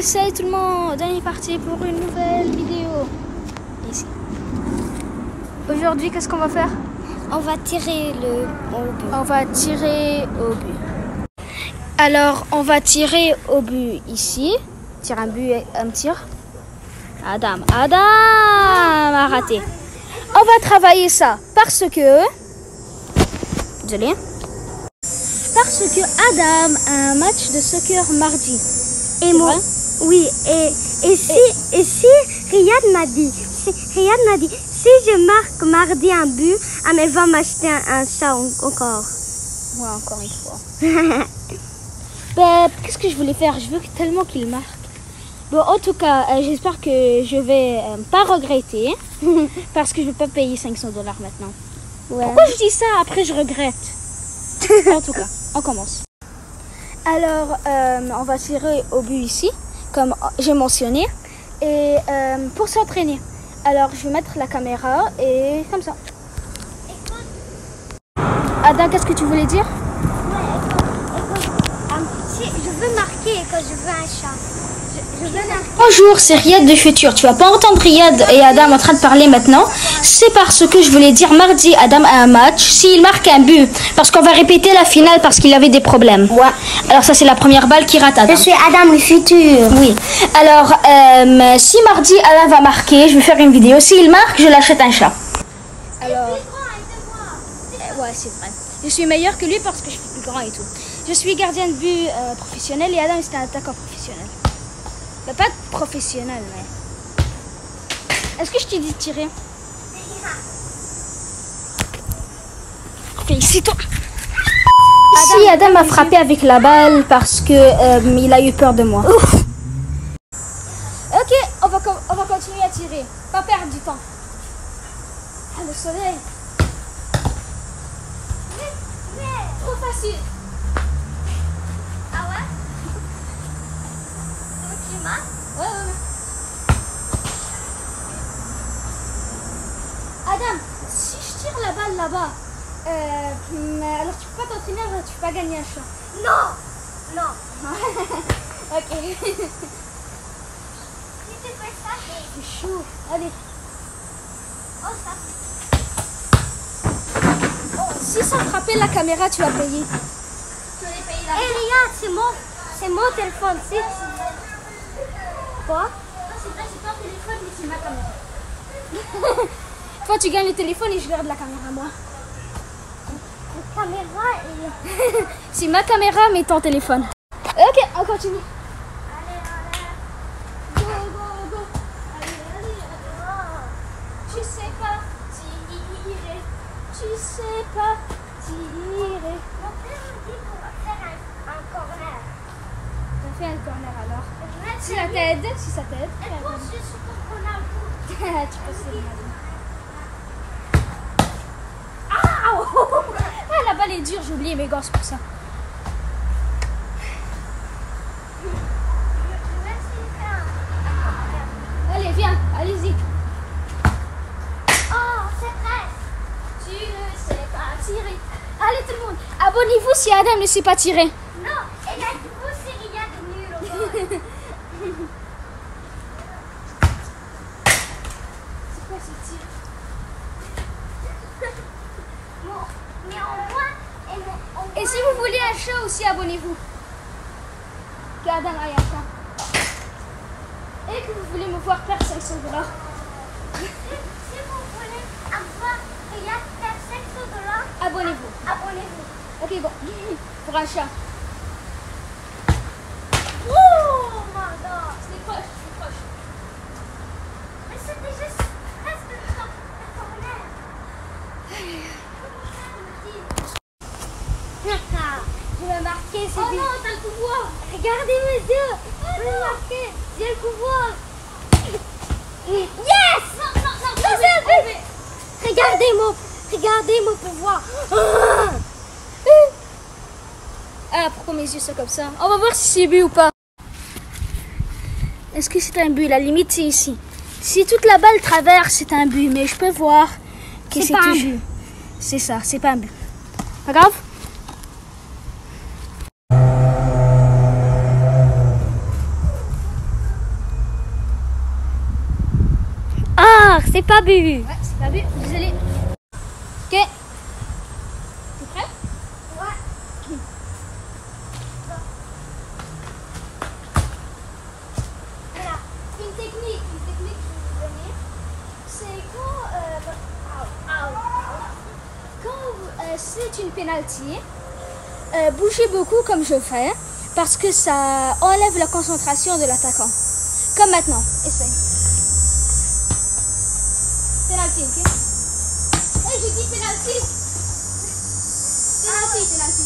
Salut tout le monde, on est parti pour une nouvelle vidéo. Ici. Aujourd'hui, qu'est-ce qu'on va faire? On va tirer le au but. On va tirer au but. Alors, on va tirer au but ici. Tire un but, un tir. Adam, Adam a raté. On va travailler ça parce que... Désolé. Parce que Adam a un match de soccer mardi. Et moi, oui, et, et si, et si Riyad m'a dit, si, Riyad m'a dit, si je marque mardi un but, ah, mais va m'acheter un, un chat en- encore. Ouais, encore une fois. Ben, Qu'est-ce que je voulais faire? Je veux tellement qu'il marque. Bon, en tout cas, euh, j'espère que je vais euh, pas regretter parce que je vais pas payer 500 dollars maintenant. Ouais. Pourquoi je dis ça? Après, je regrette. en tout cas, on commence. Alors, euh, on va tirer au but ici, comme j'ai mentionné, et euh, pour s'entraîner. Alors, je vais mettre la caméra et comme ça. Ada, qu'est-ce que tu voulais dire? Je veux marquer quand je veux un chat. Je, je veux marquer. Bonjour, c'est Riyad de Futur. Tu vas pas entendre Riyad et Adam en train de parler maintenant. C'est parce que je voulais dire mardi, Adam a un match. S'il marque un but, parce qu'on va répéter la finale parce qu'il avait des problèmes. Ouais. Alors ça c'est la première balle qui rate Adam. Je suis Adam le futur. Oui. Alors euh, si mardi Adam va marquer, je vais faire une vidéo. S'il marque, je l'achète un chat. Alors. Ouais, c'est vrai. Je suis meilleur que lui parce que je suis plus grand et tout. Je suis gardien de but euh, professionnel et Adam c'est un attaquant professionnel. Mais pas professionnel, mais. Est-ce que je t'ai dit de tirer? Félicite-toi Si Adam a frappé avec la balle parce que euh, il a eu peur de moi. Ok, on va, on va continuer à tirer. Pas perdre du temps. Ah, le soleil. Trop facile. Ah ouais? Tu marques Ouais, ouais, ouais. Adam, si je tire la balle là-bas, euh, mais alors tu peux pas t'entraîner, alors tu peux pas gagner un chat. Non Non. Ok. Tu ça, c'est... C'est chaud. Allez. Oh, ça. Oh, si ça frappait la caméra, tu vas payer. Eh regarde, c'est mon, c'est mon téléphone. Si. Quoi? C'est vrai, c'est pas un téléphone, mais c'est ma caméra. Toi, tu gagnes le téléphone et je garde la caméra, moi. La caméra et... C'est ma caméra, mais ton téléphone. Ok, on continue. Allez, allez. Go, go, go. Allez. Tu sais pas tirer. Tu sais pas tirer. Mon père me dit qu'on va faire un, un corner. On fait un corner alors. Si ça t'aide, si ça t'aide. Je suis ton corner. tu peux essayer. Ah, oh, oh, oh. Est dure, j'ai oublié mes gosses pour ça. Allez, viens, allez-y. Oh, c'est prêt. Tu ne sais pas tirer. Allez tout le monde, abonnez-vous si Adam ne sait pas tirer. Non, et là, du coup, c'est rien de nul au moins. C'est quoi ce tir Bon, mais au moins, et mon- au Et si vous voulez un chat aussi, abonnez-vous. Un chat. Et que vous voulez me voir perdre 500 dollars. Si, si vous voulez avoir rien faire 500 dollars, Abonnez-vous. abonnez-vous. Ok, bon. Pour un chat. Oh my god. C'est proche, c'est proche. Mais c'était juste presque le temps le corner. Je c'est Oh non, t'as le pouvoir. Regardez mes yeux. Je vais marquer. J'ai le pouvoir. Yes Non, non, non. Non, c'est un but. Regardez mon, regardez mon pouvoir. Ah. Ah, pourquoi mes yeux sont comme ça? On va voir si c'est but ou pas. Est-ce que c'est un but? La limite, c'est ici. Si toute la balle traverse, c'est un but. Mais je peux voir que C'est c'est toujours- C'est ça, c'est pas un but. Pas grave? C'est pas bu. Ouais, c'est pas vu. Vous allez. Ok. T'es prêt? Ouais. Voilà. Une technique, une technique que je vais vous donner, c'est quand, euh, au, au, Quand euh, c'est une penalty, euh, bougez beaucoup comme je fais parce que ça enlève la concentration de l'attaquant. Comme maintenant. Essaye. Penalty, ok Hey, j'ai dit penalty. Penalty, penalty.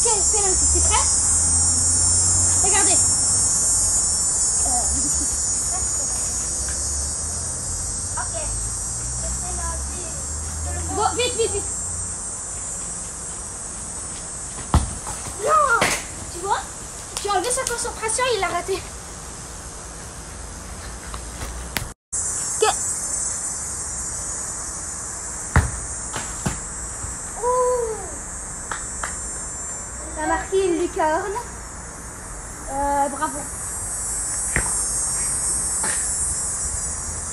Ok, penalty, c'est prêt Regardez. Ok. Bon, vite, vite, vite. Non Tu vois? J'ai enlevé sa concentration, il l'a raté. Ok. Ouh T'as Euh, bravo.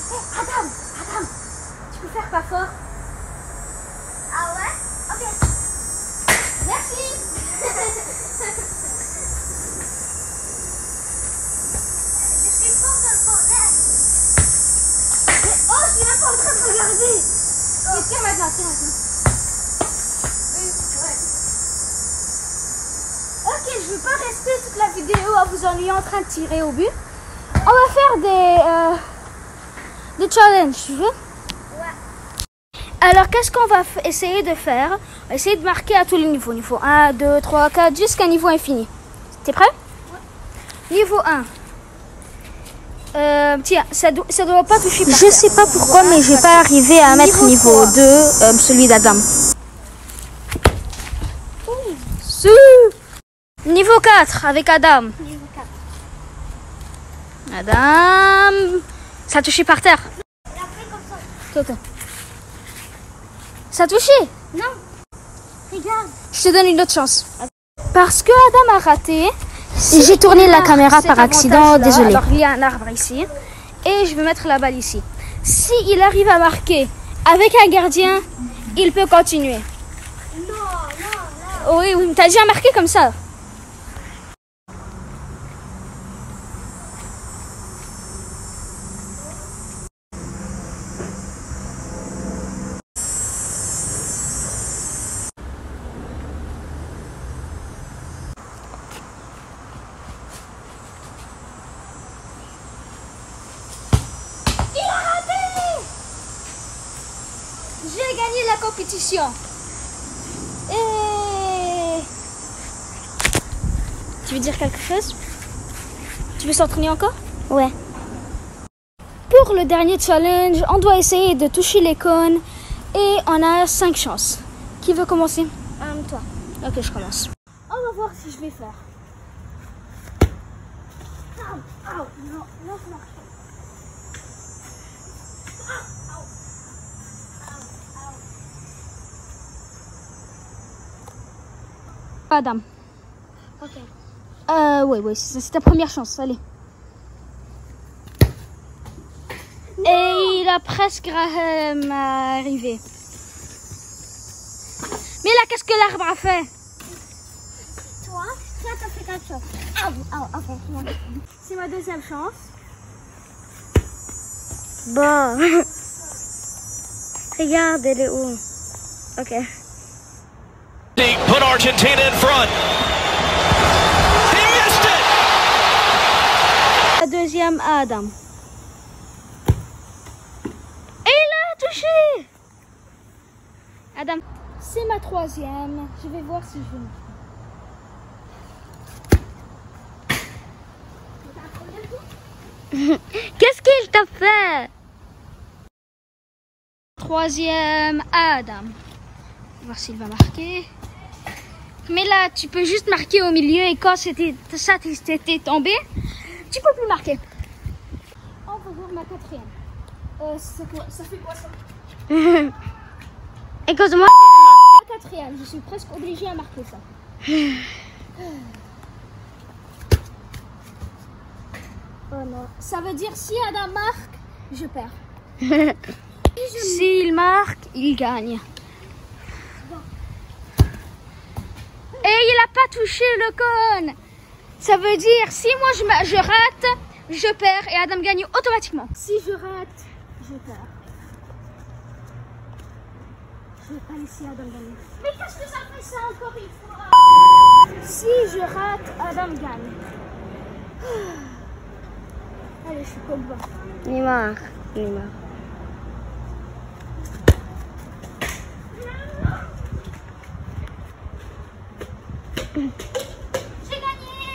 Hé, Adam, Adam, tu peux faire pas fort Ah ouais? Ok. Merci. Je suis fort dans le corner. Mais oh, je suis même pas en train de regarder. Et tiens maintenant, tiens maintenant. Ok, je vais pas rester toute la vidéo à vous ennuyer en train de tirer au but. On va faire des, euh, des challenges, tu veux? Ouais. Alors, qu'est-ce qu'on va essayer de faire? On va essayer de marquer à tous les niveaux. Niveau 1, 2, 3, 4, jusqu'à niveau infini. T'es prêt? Niveau 1. Euh, tiens, ça, do- ça doit pas toucher Je sais pas pourquoi, mais j'ai pas arrivé à mettre niveau 2, euh, celui d'Adam. Niveau 4 avec Adam. Niveau 4. Adam. Ça a touché par terre. Et après, comme ça. Ça a touché Non. Regarde. Je te donne une autre chance. Parce que Adam a raté. J'ai tourné la caméra par accident, désolé. Alors il y a un arbre ici. Et je vais mettre la balle ici. Si il arrive à marquer avec un gardien, il peut continuer. Non, non, non. Oui, oui, t'as déjà marqué comme ça. Il a raté J'ai gagné la compétition. Et... Tu veux dire quelque chose? Tu veux s'entraîner encore? Ouais. Pour le dernier challenge, on doit essayer de toucher les cônes et on a 5 chances. Qui veut commencer? Hum, toi. Ok, je commence. On va voir si je vais faire. Au, non, non, ça pas. Adam. Ok. Euh, ouais, ouais, c'est c'est ta première chance, allez. Et il a presque euh, arrivé. Mais là, qu'est-ce que l'arbre a fait? Toi, toi, t'as fait quelque chose. Ah, ah, ok. non. C'est ma deuxième chance. Bon. Regarde, elle est où? Ok. Argentina in front. He missed it. La deuxième Adam. Et il a touché Adam, c'est ma troisième. Je vais voir si je. Qu'est-ce qu'il t'a fait? Troisième Adam. On va voir s'il va marquer. Mais là, tu peux juste marquer au milieu et quand c'était ça t'était tombé, tu peux plus marquer. On va voir ma quatrième. Euh, quoi- ça fait quoi ça? Écoute-moi. Quatrième, je suis presque obligée à marquer ça. Oh non. Ça veut dire si Adam marque, je perds. S'il marque, il gagne. Et il n'a pas touché le cône. Ça veut dire, si moi je, rate, je perds et Adam gagne automatiquement. Si je rate, je perds. Je vais pas laisser Adam gagner. Mais qu'est-ce que ça fait ça encore une fois? Si je rate, Adam gagne. Allez, je suis Pogba. Neymar. Neymar.